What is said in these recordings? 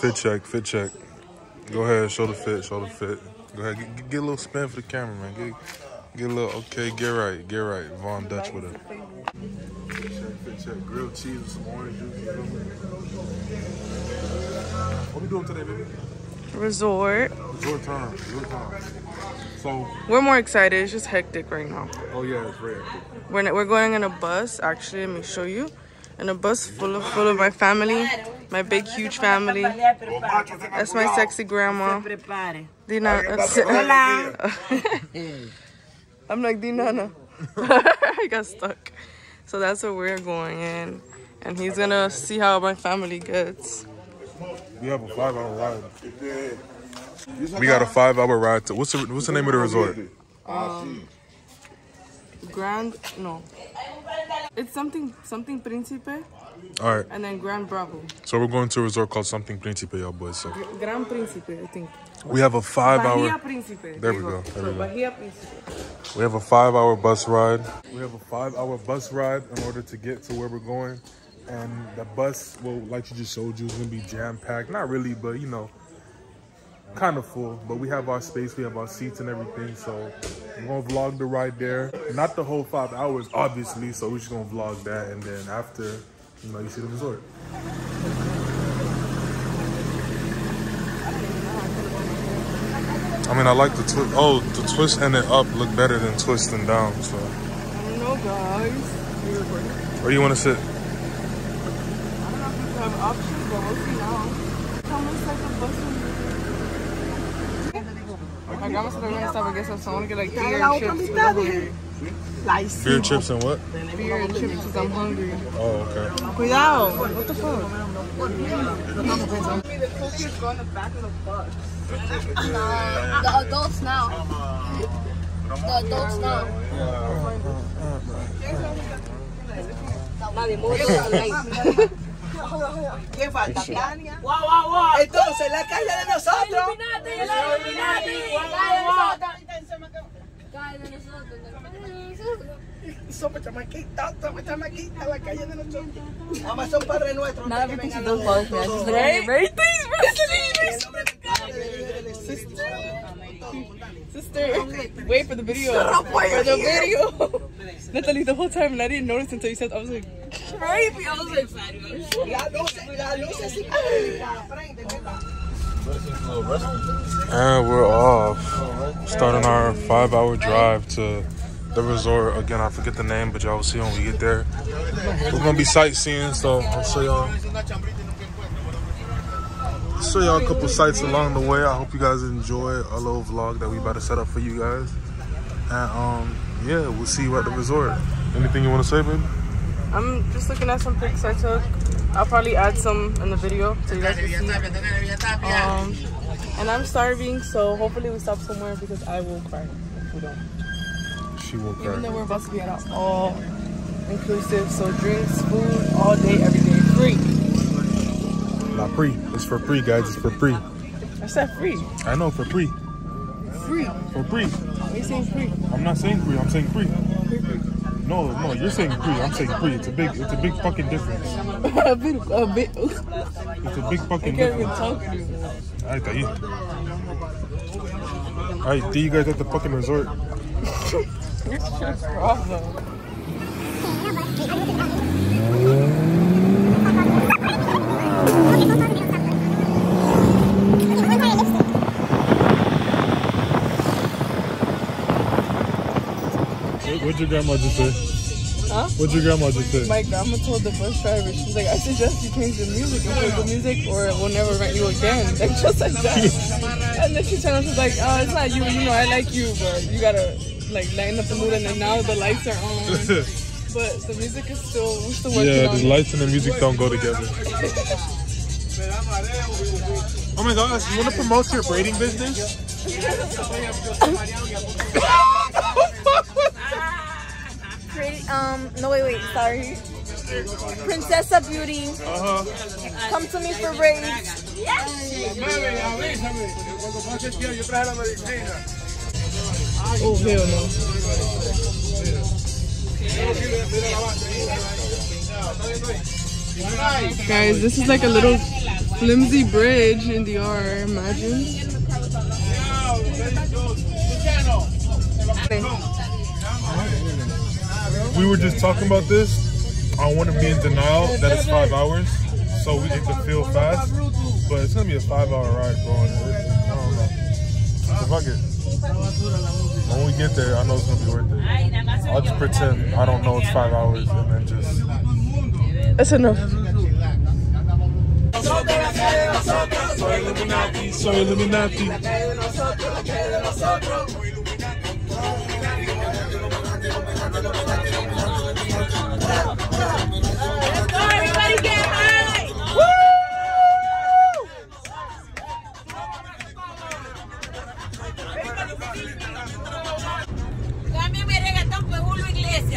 Fit check, fit check. Go ahead, show the fit, show the fit. Go ahead, get, get a little spin for the camera, man. Get, get a little, okay, get right, get right. Von Dutch with it. Fit check, fit check. Grilled cheese with some orange juice. What we doing today, baby? Resort. Resort time, resort time. So, We're more excited. It's just hectic right now. oh yeah, it's red. We're, we're going in a bus. Actually, let me show you. In a bus full of full of my family, my big huge family. That's my sexy grandma. Dina. I'm like Dinana. I got stuck. So that's where we're going in, and he's gonna see how my family gets. We have a five hour ride. We got a five hour ride to what's the what's the name of the resort? Um, Grand, no. It's something something Principe, All right, and then Grand Bravo. so we're going to a resort called something Principe, y'all boys. So Grand Principe, I think. we have a five Bahia hour Principe. There we go, there we go. Bahia Principe. we have a five hour bus ride. We have a five hour bus ride in order to get to where we're going. And the bus, well, like you just showed you, is gonna be jam packed. Not really, but you know, kind of full. But we have our space, we have our seats and everything. So I'm gonna vlog the ride there. Not the whole five hours, obviously. So we're just gonna vlog that, and then after, you know, you see the resort. I mean, I like the twist. Oh, the twist and it up look better than twisting down. So, I don't know, guys. Where you want to sit? I don't know if you have options, but we'll see now. How much like a bus My grandma said we're gonna stop and get some, so I wanna get like beer and chips because I'm hungry. Beer, chips, and what? Beer and chips because I'm hungry. Oh, okay. Cuidado! What the fuck? The adults now. The adults now. ¿Quién falta? ¡Guau, guau, guau! Entonces, la calle de nosotros. Somos chamaquitos, somos chamaquitos, la calle de nosotros. Vamos a ser un padre nuestro. Nada que vengan los- me very Sister, wait for the video. For the video. Natalie, the whole time, and I didn't notice until you said, I was like, I was. And we're off. Starting our five hour drive to the resort. Again, I forget the name, but y'all will see when we get there. We're gonna be sightseeing, so I'll show y'all. Show y'all a couple sights along the way. I hope you guys enjoy a little vlog that we about to set up for you guys. And um, yeah, we'll see you at the resort. Anything you want to say, baby? I'm just looking at some pics I took. I'll probably add some in the video so you guys can see. Um, and I'm starving, so hopefully we stop somewhere because I will cry if we don't. She will cry. Even though we're about to be at an all inclusive, so drinks, food, all day, every day, free. Not free. It's for free, guys. It's for free. I said free. I know for free. Free. For free. Are you saying free? I'm not saying free. I'm saying free. No, no, you're saying free. I'm saying free. It's a big, it's a big fucking difference. a bit, a bit. It's a big I fucking can't even difference. talk. Alright, ahí. Alright, see you guys at the fucking resort. Bravo. What, what'd your grandma just say? Huh? What'd your grandma just say? My grandma told the bus driver, she's like, I suggest you change the music and play the music or we'll never rent you again. Like, just like that. and then she turned around, she's like, oh, it's not you. You know, I like you, but you gotta, like, lighten up the mood. And then now the lights are on. But the music is still, we're still working yeah, the it. lights and the music don't go together. Oh my gosh, you want to promote your braiding business? Pretty, um, no, wait, wait, sorry. Princessa Beauty. Uh huh. Come to me for braids. Oh, hell no. Guys, this is like a little Flimsy bridge in the R, imagine. We were just talking about this. I want to be in denial that it's five hours, so we get to feel fast. But it's gonna be a five-hour ride, bro. And I don't know. So fuck it. When we get there, I know it's gonna be worth it. I'll just pretend I don't know it's five hours and then just. That's enough. Soy Illuminati, soy Illuminati.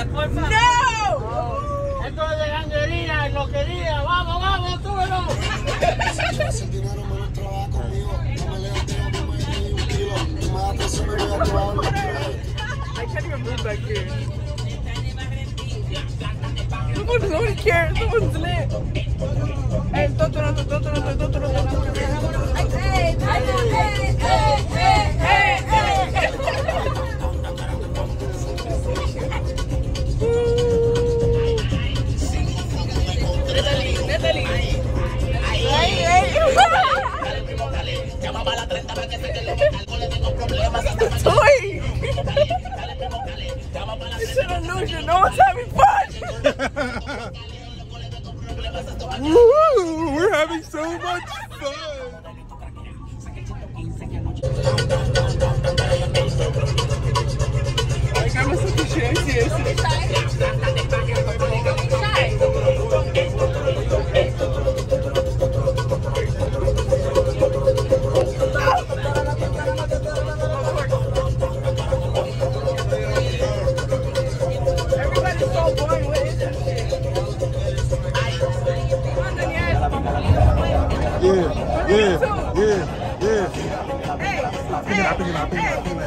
Iglesias, por favor. No! Esto es de ganguería, loquería. Vamos, vamos, súbelo. Hace dinero, me lo trabaja conmigo. No me leas, te amo, me un kilo. Tú me das presión, me voy a trabajar. I can't even move back here. Nobody, nobody cares. Someone's lit. Hey, toto, toto, toto, toto, toto, toto. Hey, hey, hey, hey, hey, Toy! you should have known you know what's having fun! Woo! We're having so much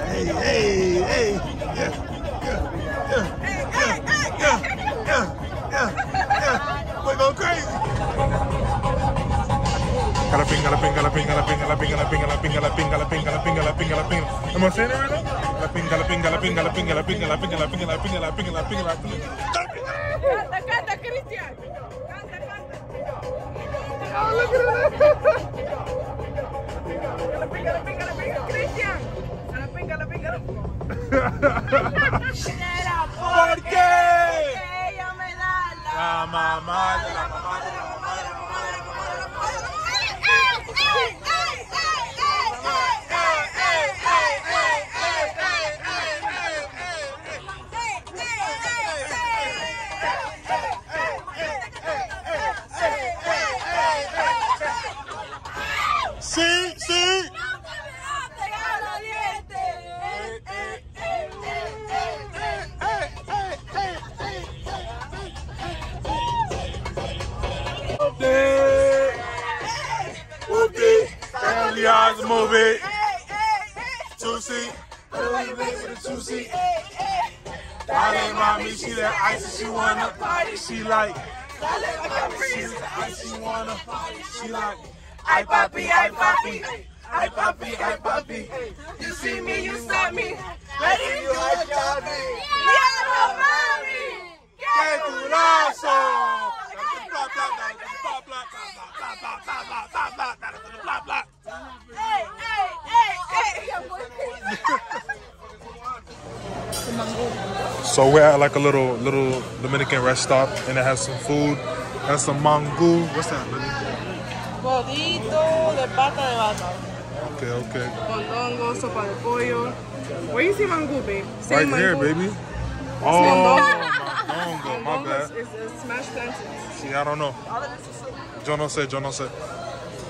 Hey, hey, hey. Yeah, yeah, yeah, yeah, yeah, yeah, yeah, yeah. We're going crazy. Galaping, galaping, galaping, galaping, galaping, galaping, galaping, galaping, galaping, galaping, galaping, galaping. Am I saying it right now? Galaping, galaping, galaping, galaping, galaping, galaping, galaping, galaping, galaping, galaping, galaping. Canta, canta, Cristian. Canta, canta. Oh, look at that. Galapin, galapin, galapin, ¿Por qué? Ella me da la... La mamá de la mamá I papi. You see me, you saw me. Ready you I got me. ¡Qué culazo! So we're at like a little little Dominican rest stop and it has some food. Has some mango. What's that, Lily? Bodito de pata de bata. Okay, okay. Mondongo, sopa de pollo. Where you see mango, babe? Say Right here, mango. baby. Oh, mondongo. mango, my bad. Mondongo is is smashed plantains. See, I don't know. Yo no sé, yo no sé.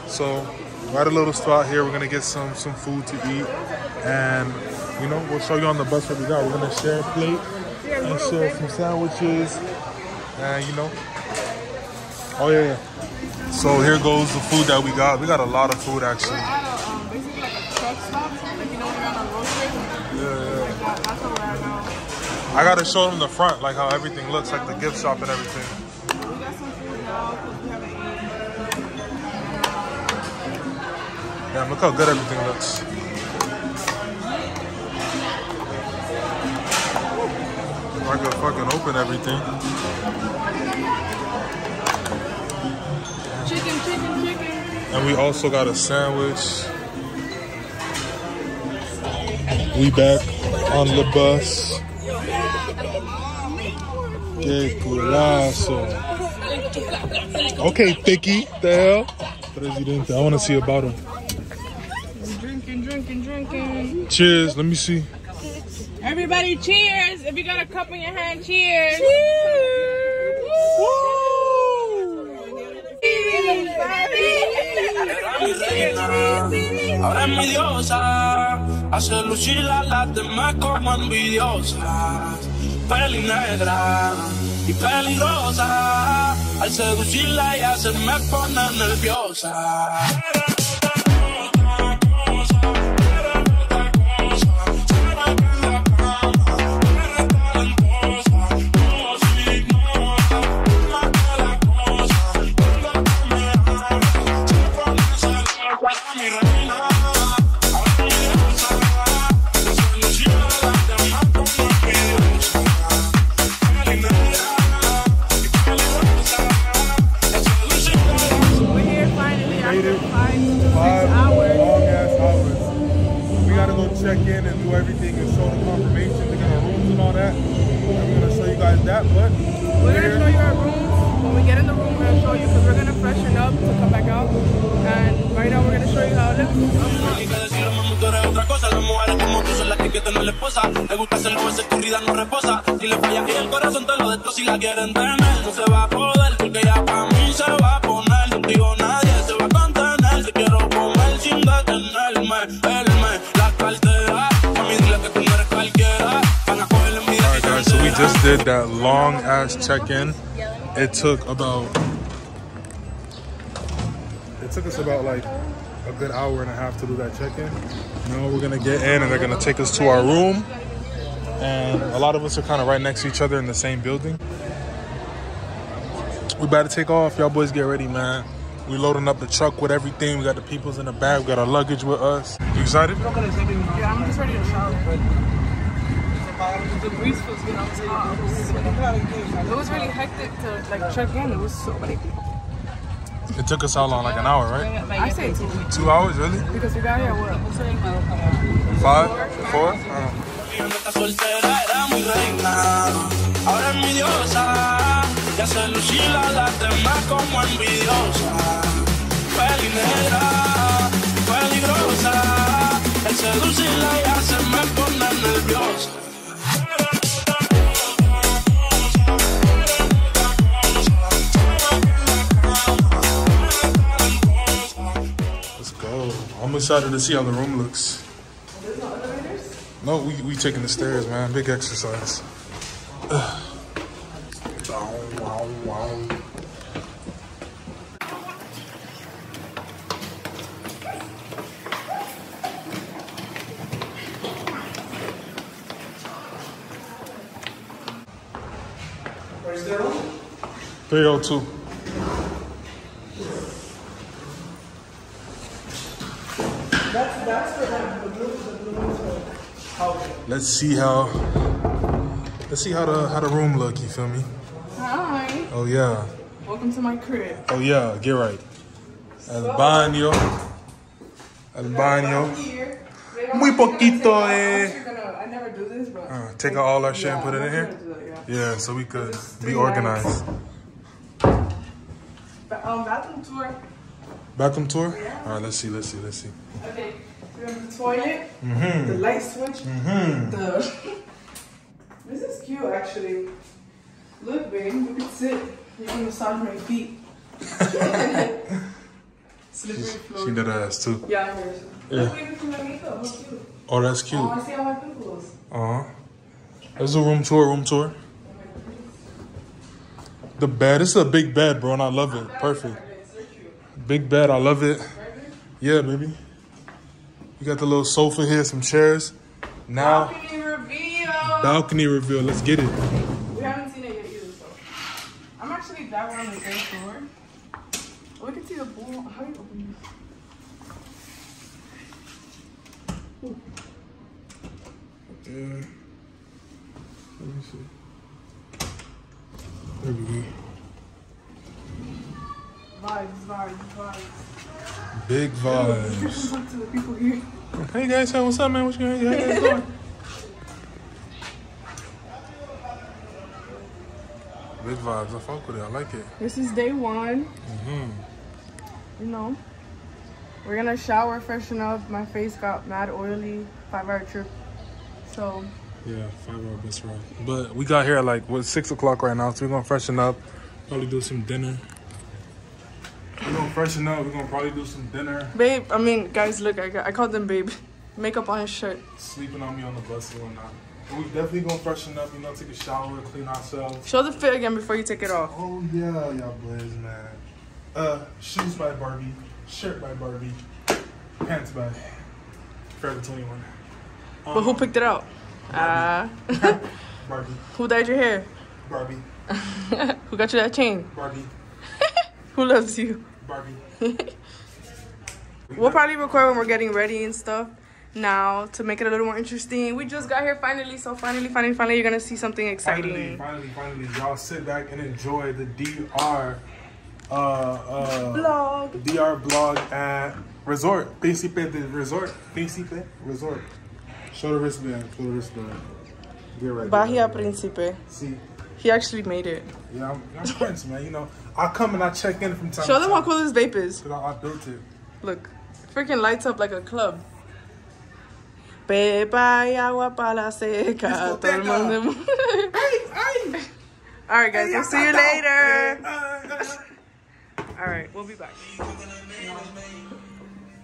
So, we're at a little spot here. We're gonna get some some food to eat, and you know, we'll show you on the bus what we got. We're gonna share a plate and share some sandwiches, and you know. Oh yeah, yeah. So here goes the food that we got. We got a lot of food actually. I gotta show them the front, like how everything looks, like the gift shop and everything. We got some food now because we haven't eaten. Damn, look how good everything looks. I could fucking open everything. Chicken, chicken, chicken. And we also got a sandwich. We back on the bus. Que culazo. Okay, Thicky, the hell? Presidente, I want to see about bottle. Drinking, drinking, drinking. Cheers, let me see. Everybody cheers. If you got a cup in your hand, cheers. mi reina, ahora es mi diosa, hace lucir a las demás como envidiosas, peli negra y peligrosa, al seducirla ella se me pone nerviosa. Just did that long ass check-in. It took about it took us about like good hour and a half to do that check-in. Now we're gonna get in and they're gonna take us to our room. And a lot of us are kind of right next to each other in the same building. We about to take off. Y'all boys get ready, man. We loading up the truck with everything. We got the peoples in the back. We got our luggage with us. You excited? Yeah, I'm just ready to shower. The breeze feels good top. It was really hectic to like check in. It was so many people. It took us how long? Like an hour, right? I say two Two hours, really? because we got here what? Five? Four? Uh, excited to see how the room looks. No, we we taking the stairs, man. Big exercise. Ugh. Wow, wow, wow. Where's the room? 302. That's, that's for them. The blue, the blue is for housing. Let's see how let's see how the how the room look, you feel me? Hi. Oh yeah. Welcome to my crib. Oh yeah, get right. El baño. El baño. Muy poquito, eh. I never do this, but. Uh, take out all our shit and put it in here? Yeah, so we could be organized. Um, bathroom tour. Bathroom tour? Alright, let's see, let's see, let's see. Okay. We have the toilet. The light switch. The. this is cute, actually. Look, babe, you can sit. You can massage my feet. Slippery floor. She did ass too. Yeah, I'm. Yeah. Look, baby, from Amito. How cute. Oh, that's cute. Oh, I see all my pimples. Uh huh. Let's do room tour, room tour. The bed, this is a big bed, bro, and I love it. Perfect. Big bed, I love it. Yeah, baby. You got the little sofa here, some chairs. Now, balcony reveal. Balcony reveal. Let's get it. We haven't seen it yet either, so I'm actually that one on the third floor. We can see the pool. How do you open this? Ooh. Yeah. Let me see. There we go. Vibes, vibes, vibes. Big vibes. Talk to the people here. hey guys, hey, what's up, man? What you guys, how you guys doing? Big vibes. I fuck with it. I like it. This is day one. Mm-hmm. You know, we're gonna shower, freshen up. My face got mad oily. Five hour trip. So Yeah, five hour bus ride. But we got here at like what six o'clock right now, so we're gonna freshen up, probably do some dinner. Freshen up. We're gonna probably do some dinner. babe, I mean guys, look, I I called them babe. Makeup on his shirt. Sleeping on me on the bus and whatnot. But we definitely gonna freshen up. You know, take a shower, clean ourselves. Show the fit again before you take it off. Oh yeah, y'all boys, man. Uh, shoes by Barbie, shirt by Barbie, pants by Forever 21. But who picked it out? Ah. Barbie, who dyed your hair? Barbie, who got you that chain? Barbie, Who loves you? Barbie. We'll probably record when we're getting ready and stuff. Now to make it a little more interesting, we just got here finally. So finally, finally, finally, you're gonna see something exciting. finally, finally, finally, y'all sit back and enjoy the DR, uh, uh, Vlog. DR blog at Resort, Príncipe de Resort, Príncipe Resort. Show the wristband, show the wristband. Get right. Bahia. Principe. See, He actually made it. yeah, I'm, I'm Prince, man. You know, I come and I check in from time Show them how cool this vape is. 'Cause I, I built it. Look, freaking lights up like a club. Pepa y agua para seca. Todo el mundo. All right, guys. We'll see you later. All right, we'll be back.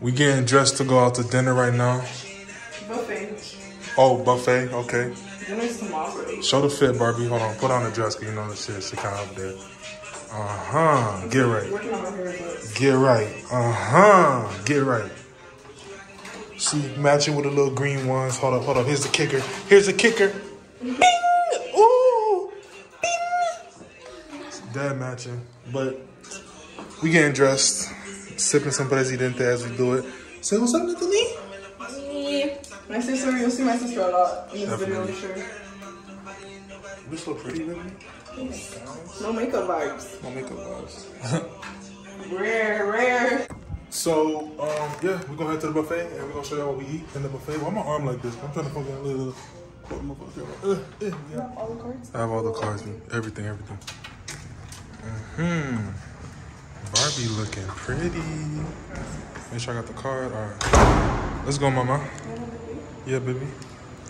We getting dressed to go out to dinner right now. Buffet. Oh, buffet. Okay. Dinner's tomorrow. Show the fit, Barbie. Hold on. Put on the dress, cause you know the shit. She kind of up there. Uh huh. Get right. Working on my hair, but Get right. Uh huh. Get right. See, matching with the little green ones. Hold up, hold up. Here's the kicker. Here's the kicker. Bing! Ooh! Bing! Dead matching. But we getting dressed, sipping some presidente as we do it. Say what's up, Natalie? my sister, you'll see my sister a lot in this video, I'm sure. You so pretty, baby. No makeup vibes. No makeup vibes. Rare, rare. So, um, yeah, we're gonna head to the buffet and we're gonna show y'all what we eat in the buffet. Why my arm like this? I'm trying to fucking a little. Uh, uh, yeah. All the cards. I have all the cards, everything, everything. Hmm. Barbie looking pretty. Make sure I got the card. All right. Let's go, mama. Yeah, baby.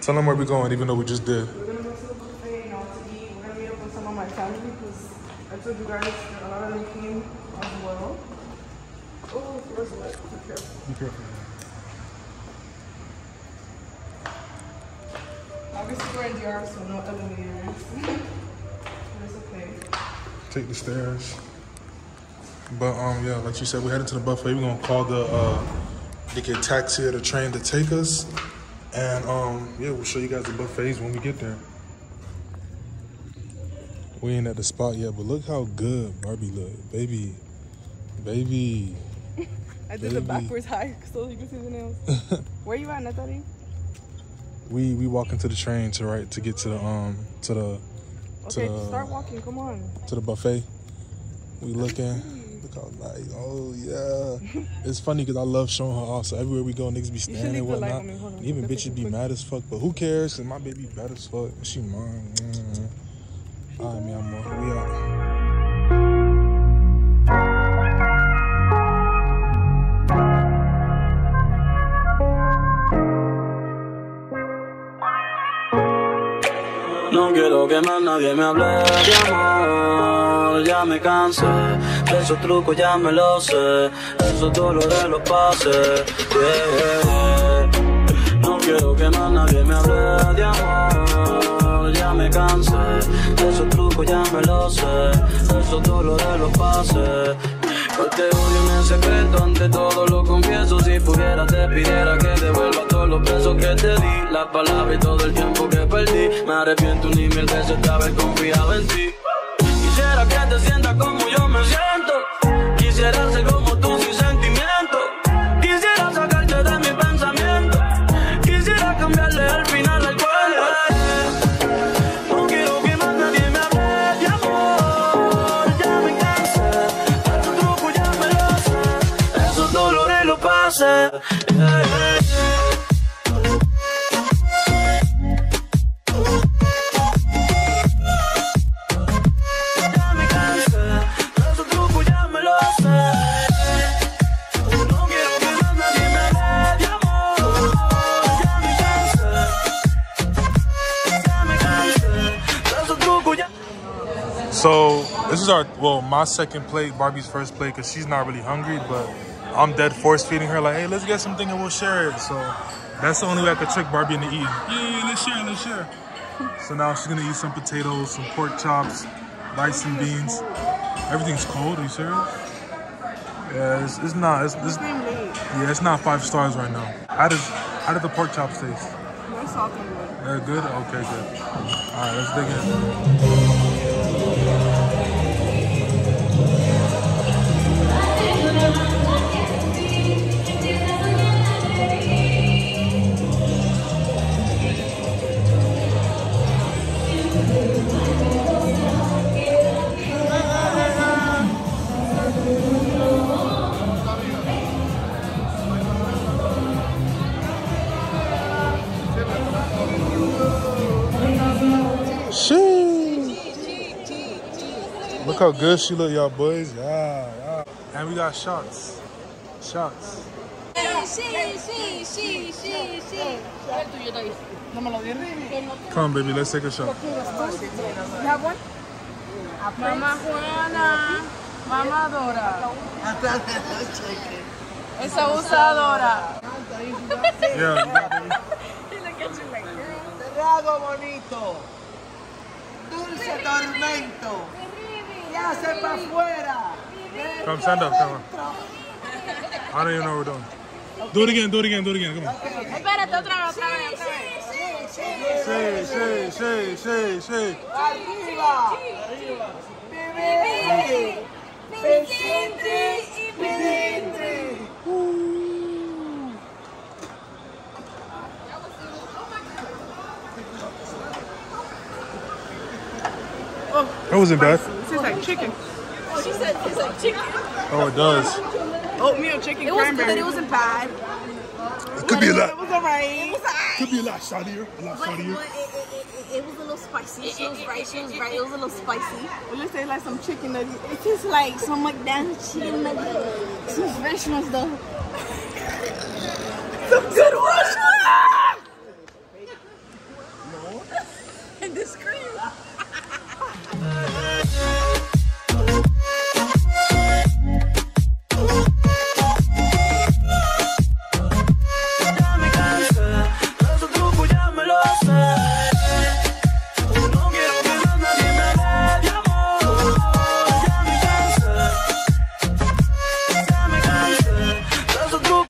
Tell them where we're going, even though we just did. We're gonna go to the buffet now to eat. We're gonna meet up with some of my family because I told you guys that a lot of them came as well. Oh, floor's wet. Be careful. Be careful. Obviously, we're in DR, so no elevators. but it's okay. Take the stairs. But um, yeah, like you said, we're heading to the buffet. We're gonna call the uh, to get taxi or the train to take us, and um, yeah, we'll show you guys the buffets when we get there. We ain't at the spot yet, but look how good Barbie look, baby, baby. I did the backwards hike so you can see the nails. Where you at, Natalie? We we walking to the train to right to get to the um to the Okay, To- start walking. Come on. to the buffet. We looking. Look how nice. Oh yeah. it's funny because I love showing her off. So everywhere we go, niggas be standing and whatnot. on me. Hold on. And even bitches be mad as fuck, but who cares? Cause my baby bad as fuck. She mine. Mm. All right, mi amor. We. No quiero que más nadie me hable de amor, ya me cansé de esos trucos, ya me lo sé, esos dolores los pasé. No quiero que más nadie me hable de amor, me cansé de esos trucos, ya me lo sé, esos dolores los pasé. Hoy te odio en secreto, ante todo lo confieso. Si pudiera, te pidiera que devuelva todos los besos que te di. Las palabras y todo el tiempo que perdí. Me arrepiento ni mil veces de haber confiado en ti. So this is our well, my second plate, Barbie's first plate, because she's not really hungry, but I'm dead force feeding her like, hey, let's get something and we'll share it. So that's the only way I could trick Barbie into eating. Yeah, yeah, let's share, let's share. So now she's gonna eat some potatoes, some pork chops, rice and beans. Everything's cold. Are you serious? Yeah, it's, it's not. It's, it's, yeah, it's not five stars right now. How does how did the pork chops taste? They're salty good. They're good. Okay, good. All right, let's dig in. How good she look, y'all boys. Yeah, yeah. And we got shots. Shots. Come, baby, let's take a shot. Have one. Mamá Juana, mamá Dora. Es abusadora. Yeah, you got it, baby. Trago bonito. Dulce tormento. Ya se pa' afuera. Come, stand up, come on. I don't even know what we're doing. Do it again, do it again, do it again. Come on. Espérate, otra vez, otra vez, otra vez. Say, say, say, say, say. Arriba. Vive. Vicente y Vicente. That wasn't bad. It Tastes like chicken. She said it's like chicken. Oh, it does. Oatmeal chicken It was cranberry. good. It wasn't bad. It could be a lot. It lot. was alright. Could be a lot shottier. A lot But, but it, it, it, it was a little spicy. She was right. She was right. It was a little spicy. It looks like some chicken nuggets. It tastes like some McDonald's chicken nuggets. Some fresh ones though. some good